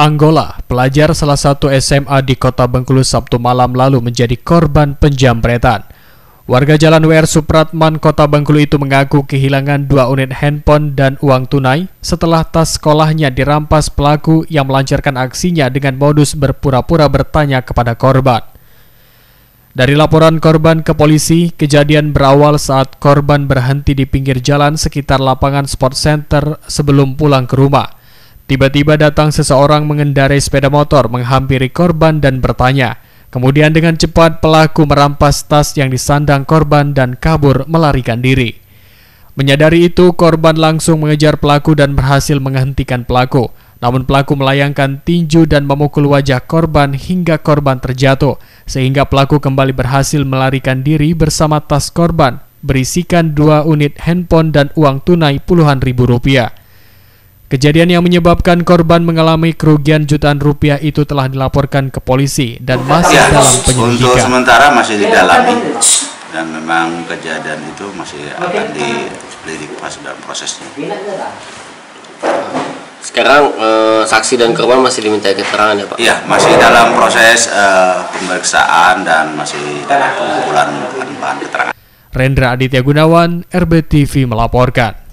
Anggola, pelajar salah satu SMA di kota Bengkulu Sabtu malam lalu menjadi korban penjamretan. Warga Jalan WR Supratman, Kota Bengkulu itu mengaku kehilangan dua unit handphone dan uang tunai setelah tas sekolahnya dirampas pelaku yang melancarkan aksinya dengan modus berpura-pura bertanya kepada korban. Dari laporan korban ke polisi, kejadian berawal saat korban berhenti di pinggir jalan sekitar lapangan sport center sebelum pulang ke rumah. Tiba-tiba datang seseorang mengendarai sepeda motor menghampiri korban dan bertanya. Kemudian dengan cepat pelaku merampas tas yang disandang korban dan kabur melarikan diri. Menyadari itu, korban langsung mengejar pelaku dan berhasil menghentikan pelaku. Namun pelaku melayangkan tinju dan memukul wajah korban hingga korban terjatuh, sehingga pelaku kembali berhasil melarikan diri bersama tas korban, berisikan dua unit handphone dan uang tunai puluhan ribu rupiah. Kejadian yang menyebabkan korban mengalami kerugian jutaan rupiah itu telah dilaporkan ke polisi dan masih ya, dalam penyelidikan. Untuk sementara masih didalami dan memang kejadian itu masih akan dilidik masih dalam prosesnya. Sekarang eh, saksi dan korban masih diminta keterangan ya Pak? Iya, masih dalam proses eh, pemeriksaan dan masih dalam pengumpulan bahan-bahan keterangan. Rendra Aditya Gunawan, RBTV melaporkan.